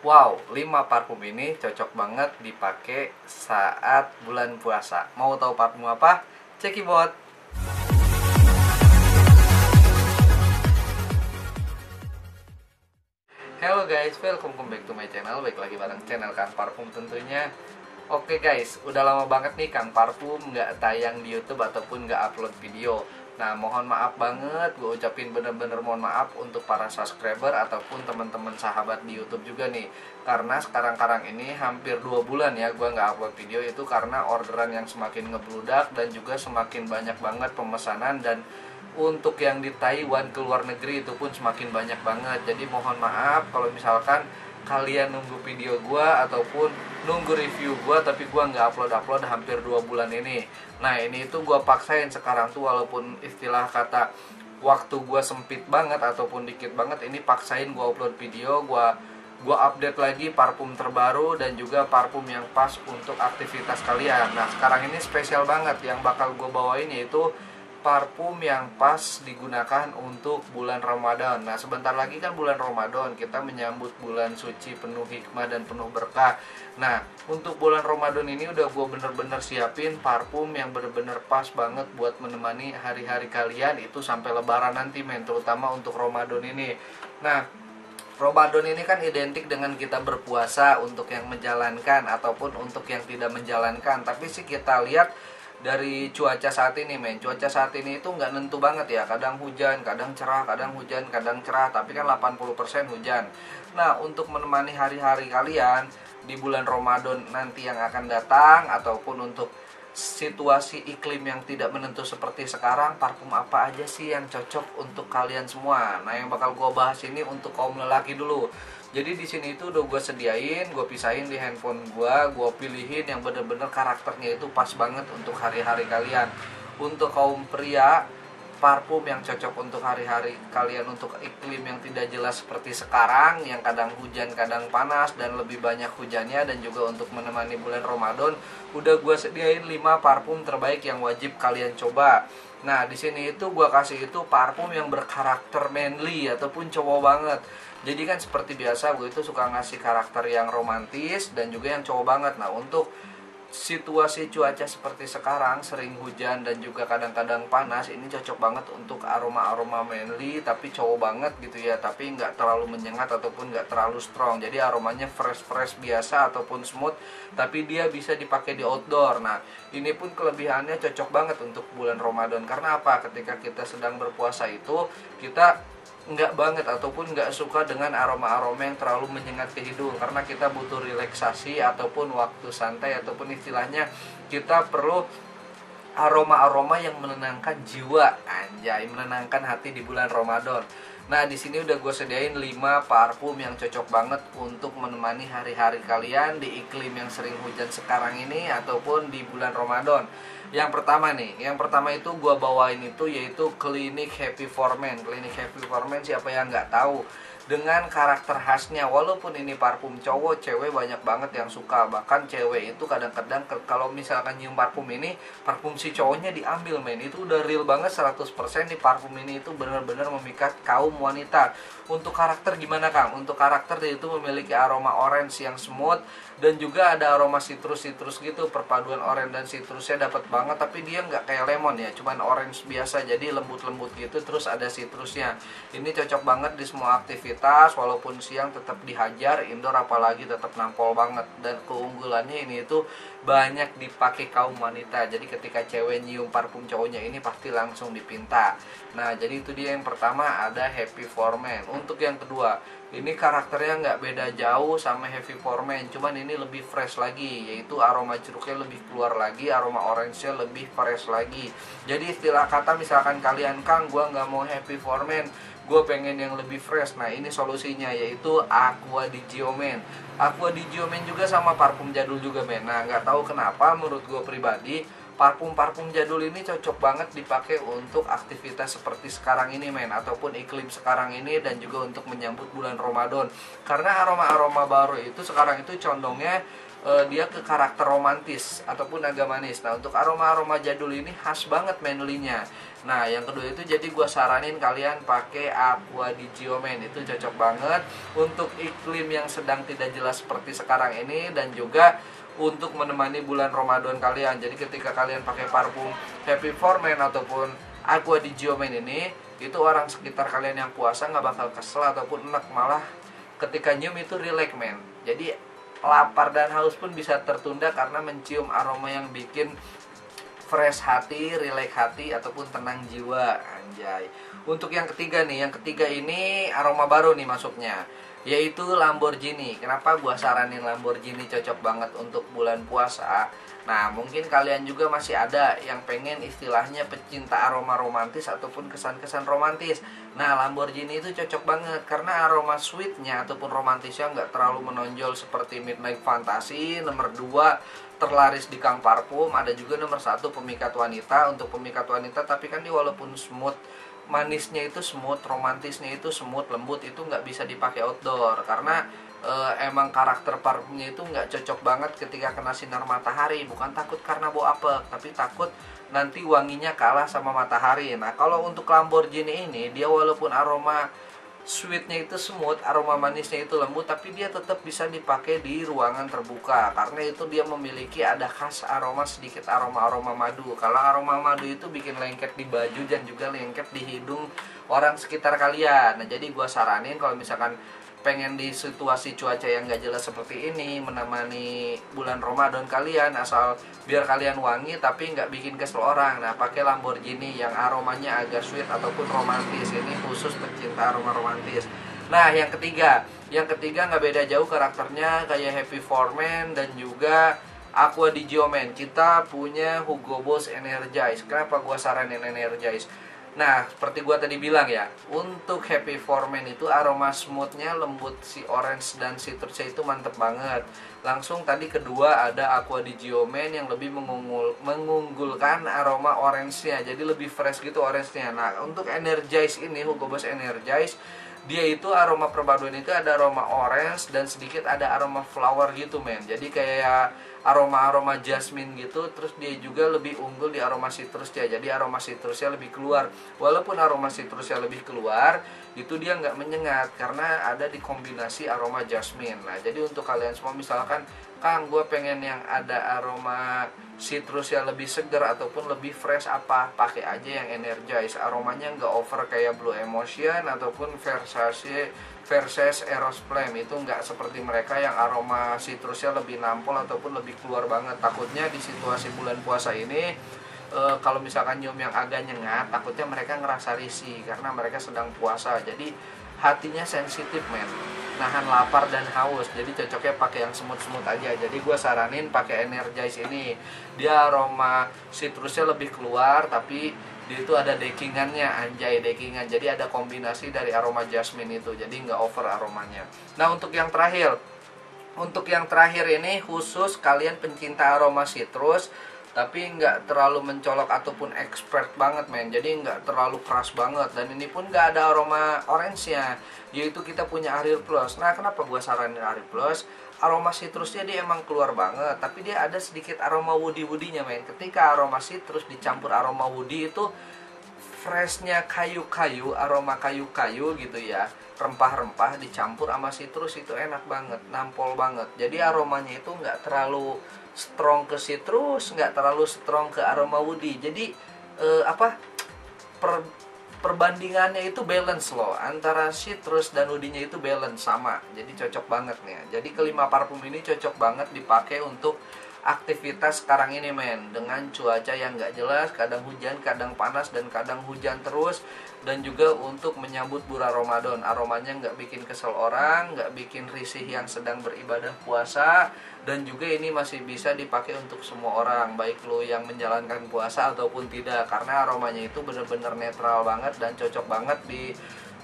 Wow, 5 parfum ini cocok banget dipakai saat bulan puasa. Mau tahu parfum apa? Cekibot. Hello guys, welcome back to my channel. Baik lagi bareng channel Kang Parfum tentunya. Oke guys, udah lama banget nih Kang Parfum nggak tayang di YouTube ataupun nggak upload video. Nah, mohon maaf banget, gue ucapin bener-bener mohon maaf untuk para subscriber ataupun teman-teman sahabat di YouTube juga nih. Karena sekarang-karang ini hampir dua bulan ya gue nggak upload video itu karena orderan yang semakin ngebludak dan juga semakin banyak banget pemesanan dan untuk yang di Taiwan ke luar negeri itu pun semakin banyak banget. Jadi mohon maaf kalau misalkan kalian nunggu video gue ataupun nunggu review gue tapi gue nggak upload upload hampir dua bulan ini. Nah ini itu gue paksain sekarang tuh walaupun istilah kata waktu gue sempit banget ataupun dikit banget ini paksain gue upload video gue gue update lagi parfum terbaru dan juga parfum yang pas untuk aktivitas kalian. Nah sekarang ini spesial banget yang bakal gue bawain yaitu parfum yang pas digunakan untuk bulan Ramadan. Nah, sebentar lagi kan bulan Ramadan, kita menyambut bulan suci penuh hikmah dan penuh berkah. Nah, untuk bulan Ramadan ini udah gue bener-bener siapin parfum yang bener-bener pas banget buat menemani hari-hari kalian itu sampai lebaran nanti men, terutama untuk Ramadan ini. Nah, Ramadan ini kan identik dengan kita berpuasa untuk yang menjalankan ataupun untuk yang tidak menjalankan. Tapi sih kita lihat dari cuaca saat ini men. Cuaca saat ini itu nggak nentu banget ya. Kadang hujan kadang cerah kadang hujan kadang cerah. Tapi kan 80% hujan. Nah untuk menemani hari-hari kalian di bulan Ramadan nanti yang akan datang ataupun untuk situasi iklim yang tidak menentu seperti sekarang parfum apa aja sih yang cocok untuk kalian semua? Nah yang bakal gue bahas ini untuk kaum lelaki dulu jadi di sini itu udah gue sediain gue pisahin di handphone gue gue pilihin yang bener-bener karakternya itu pas banget untuk hari-hari kalian. Untuk kaum pria parfum yang cocok untuk hari-hari kalian untuk iklim yang tidak jelas seperti sekarang yang kadang hujan kadang panas dan lebih banyak hujannya dan juga untuk menemani bulan Ramadan udah gue sediain 5 parfum terbaik yang wajib kalian coba. Nah di sini itu gue kasih itu parfum yang berkarakter manly ataupun cowok banget jadi kan seperti biasa gue itu suka ngasih karakter yang romantis dan juga yang cowok banget. Nah untuk situasi cuaca seperti sekarang sering hujan dan juga kadang-kadang panas ini cocok banget untuk aroma-aroma manly tapi cowok banget gitu ya. Tapi nggak terlalu menyengat ataupun nggak terlalu strong. Jadi aromanya fresh-fresh biasa ataupun smooth tapi dia bisa dipakai di outdoor. Nah ini pun kelebihannya cocok banget untuk bulan Ramadan. Karena apa? Ketika kita sedang berpuasa itu kita nggak banget ataupun nggak suka dengan aroma-aroma yang terlalu menyengat ke hidung karena kita butuh relaksasi ataupun waktu santai ataupun istilahnya kita perlu aroma-aroma yang menenangkan jiwa anjay menenangkan hati di bulan Ramadan Nah, di sini udah gue sediain 5 parfum yang cocok banget untuk menemani hari-hari kalian di iklim yang sering hujan sekarang ini ataupun di bulan Ramadan. Yang pertama nih, yang pertama itu gue bawain itu yaitu Clinic Happy for Men. Clinic Happy for Men siapa yang nggak tahu? Dengan karakter khasnya. Walaupun ini parfum cowok cewek banyak banget yang suka. Bahkan cewek itu kadang-kadang kalau misalkan nyium parfum ini parfum si cowoknya diambil men. Itu udah real banget 100% di parfum ini itu benar-benar memikat kaum wanita. Untuk karakter gimana kang? Untuk karakter itu memiliki aroma orange yang smooth dan juga ada aroma citrus-citrus gitu perpaduan orange dan citrusnya dapat banget tapi dia nggak kayak lemon ya cuman orange biasa jadi lembut-lembut gitu terus ada citrusnya ini cocok banget di semua aktivitas walaupun siang tetap dihajar indoor apalagi tetap nampol banget. Dan keunggulannya ini itu banyak dipakai kaum wanita. Jadi ketika cewek nyium parfum cowoknya ini pasti langsung dipinta. Nah jadi itu dia yang pertama ada happy for men. Untuk yang kedua ini karakternya nggak beda jauh sama Heavy for Men. Cuman ini lebih fresh lagi yaitu aroma jeruknya lebih keluar lagi aroma orange-nya lebih fresh lagi. Jadi istilah kata misalkan kalian kang gua nggak mau Happy for Men gue pengen yang lebih fresh. Nah ini solusinya yaitu Aqua di Aqua di juga sama parfum jadul juga men. Nah nggak tahu kenapa menurut gue pribadi parfum-parfum jadul ini cocok banget dipakai untuk aktivitas seperti sekarang ini men ataupun iklim sekarang ini dan juga untuk menyambut bulan Ramadan. Karena aroma-aroma baru itu sekarang itu condongnya uh, dia ke karakter romantis ataupun agak manis. Nah, untuk aroma-aroma jadul ini khas banget manlinya. Nah, yang kedua itu jadi gue saranin kalian pakai Aqua di Geoman itu cocok banget untuk iklim yang sedang tidak jelas seperti sekarang ini dan juga untuk menemani bulan Ramadan kalian. Jadi ketika kalian pakai parfum Happy for Men ataupun Aqua di Geoman ini, itu orang sekitar kalian yang puasa nggak bakal kesel ataupun enak malah ketika nyium itu relax men. Jadi lapar dan haus pun bisa tertunda karena mencium aroma yang bikin fresh hati, relax hati ataupun tenang jiwa anjay. Untuk yang ketiga nih, yang ketiga ini aroma baru nih masuknya yaitu Lamborghini. Kenapa gua saranin Lamborghini cocok banget untuk bulan puasa? Nah, mungkin kalian juga masih ada yang pengen istilahnya pecinta aroma romantis ataupun kesan-kesan romantis. Nah, Lamborghini itu cocok banget karena aroma sweetnya ataupun romantisnya nggak terlalu menonjol seperti Midnight Fantasy. Nomor 2 terlaris di Kang Parfum. Ada juga nomor satu pemikat wanita untuk pemikat wanita tapi kan dia walaupun smooth manisnya itu smooth, romantisnya itu smooth, lembut itu nggak bisa dipakai outdoor karena e, emang karakter parfumnya itu nggak cocok banget ketika kena sinar matahari. Bukan takut karena bau apa, tapi takut nanti wanginya kalah sama matahari. Nah kalau untuk Lamborghini ini dia walaupun aroma sweetnya itu smooth, aroma manisnya itu lembut, tapi dia tetap bisa dipakai di ruangan terbuka karena itu dia memiliki ada khas aroma sedikit aroma-aroma madu. Kalau aroma madu itu bikin lengket di baju dan juga lengket di hidung orang sekitar kalian. Nah, jadi gua saranin kalau misalkan pengen di situasi cuaca yang gak jelas seperti ini menemani bulan Ramadan kalian asal biar kalian wangi tapi nggak bikin kesel orang. Nah pakai Lamborghini yang aromanya agak sweet ataupun romantis. Ini khusus pecinta aroma romantis. Nah yang ketiga. Yang ketiga nggak beda jauh karakternya kayak Happy Foreman dan juga Aqua di Geoman kita punya Hugo Boss Energize. Kenapa gua saranin Energize Nah, seperti gua tadi bilang ya, untuk Happy Foreman itu aroma smoothnya lembut si orange dan citrusnya itu mantep banget. Langsung tadi kedua ada Aqua di Geoman yang lebih mengunggul, mengunggulkan aroma orange-nya. Jadi lebih fresh gitu orange-nya. Nah, untuk Energize ini, Hugo Boss Energize, dia itu aroma perpaduan itu ada aroma orange dan sedikit ada aroma flower gitu men. Jadi kayak aroma-aroma jasmine gitu terus dia juga lebih unggul di aroma citrusnya jadi aroma citrusnya lebih keluar. Walaupun aroma citrusnya lebih keluar itu dia nggak menyengat karena ada di kombinasi aroma jasmine. Nah jadi untuk kalian semua misalkan Kang gue pengen yang ada aroma citrus yang lebih segar ataupun lebih fresh apa? Pakai aja yang energize. Aromanya nggak over kayak blue emotion ataupun Versace versus Eros Flame itu nggak seperti mereka yang aroma citrusnya lebih nampol ataupun lebih keluar banget. Takutnya di situasi bulan puasa ini e, kalau misalkan nyium yang agak nyengat takutnya mereka ngerasa risih karena mereka sedang puasa. Jadi hatinya sensitif men. Nahan lapar dan haus. Jadi cocoknya pakai yang semut-semut aja. Jadi gue saranin pakai Energize ini. Dia aroma citrusnya lebih keluar tapi dia itu ada dekingannya anjay dekingan. Jadi ada kombinasi dari aroma jasmine itu. Jadi nggak over aromanya. Nah untuk yang terakhir. Untuk yang terakhir ini khusus kalian pencinta aroma citrus tapi nggak terlalu mencolok ataupun expert banget men. Jadi nggak terlalu keras banget. Dan ini pun nggak ada aroma orange nya yaitu kita punya Ariel Plus. Nah kenapa gua saranin Ariel Plus? Aroma citrusnya dia emang keluar banget. Tapi dia ada sedikit aroma woody woodinya men. Ketika aroma citrus dicampur aroma woody itu freshnya kayu-kayu aroma kayu-kayu gitu ya rempah-rempah dicampur sama citrus itu enak banget nampol banget. Jadi aromanya itu nggak terlalu strong ke citrus nggak terlalu strong ke aroma woody. Jadi eh, apa per, perbandingannya itu balance loh antara citrus dan woody-nya itu balance sama. Jadi cocok banget nih jadi kelima parfum ini cocok banget dipakai untuk aktivitas sekarang ini men. Dengan cuaca yang nggak jelas kadang hujan kadang panas dan kadang hujan terus dan juga untuk menyambut bulan Ramadan. Aromanya nggak bikin kesel orang nggak bikin risih yang sedang beribadah puasa dan juga ini masih bisa dipakai untuk semua orang baik lo yang menjalankan puasa ataupun tidak karena aromanya itu bener-bener netral banget dan cocok banget di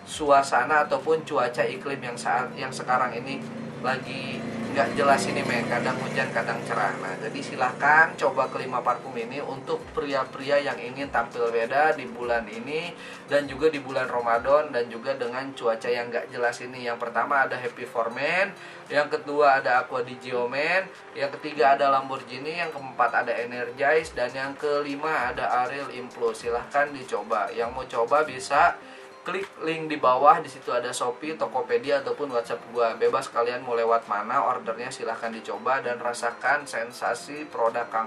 suasana ataupun cuaca iklim yang saat yang sekarang ini lagi nggak jelas ini men. Kadang hujan kadang cerah. Nah jadi silahkan coba kelima parfum ini untuk pria-pria yang ingin tampil beda di bulan ini dan juga di bulan Ramadan dan juga dengan cuaca yang nggak jelas ini. Yang pertama ada Happy for Men yang kedua ada Aqua di Geoman yang ketiga ada Lamborghini yang keempat ada Energize dan yang kelima ada Ariel Impulse silahkan dicoba. Yang mau coba bisa klik link di bawah di situ ada Shopee, Tokopedia ataupun WhatsApp gua. Bebas kalian mau lewat mana ordernya silahkan dicoba dan rasakan sensasi produk Kang